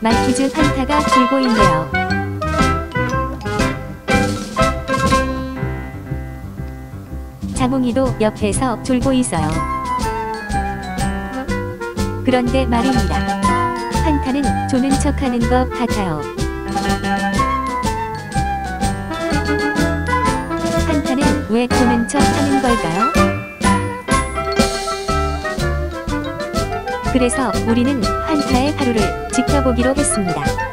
말티즈 한타가 들고 있네요. 자몽이도 옆에서 졸고 있어요. 그런데 말입니다. 한타는 조는 척하는 것 같아요. 한타는 왜 조는 척하는 걸까요? 그래서 우리는 한타의 하루를 지켜보기로 했습니다.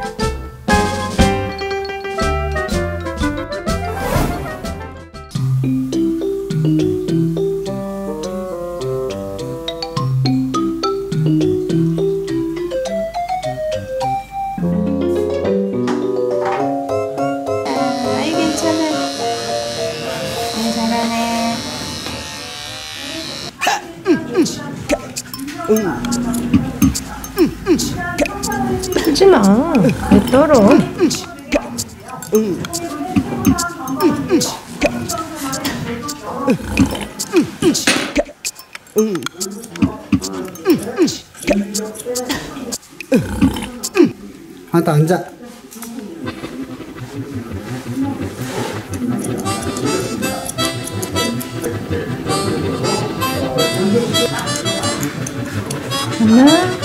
하지 마. 왜 떨어? 한타 앉아. 하나.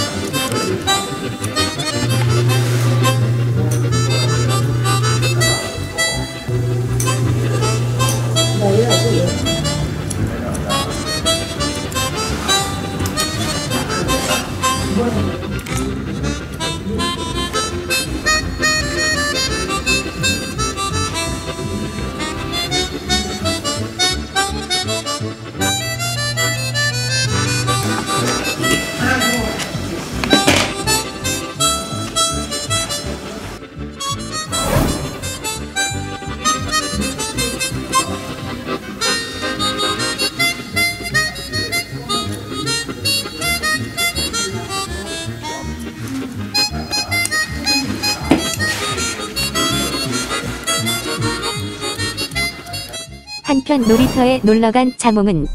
한편 놀이터에 놀러간 자몽은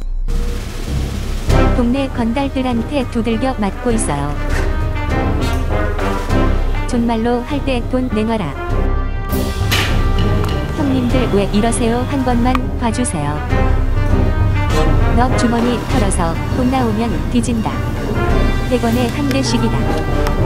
동네 건달들한테 두들겨 맞고 있어요. 존말로 할 때 돈 내놔라. 형님들 왜 이러세요 한 번만 봐주세요. 너 주머니 털어서 돈 나오면 뒤진다. 100원에 한 대씩이다.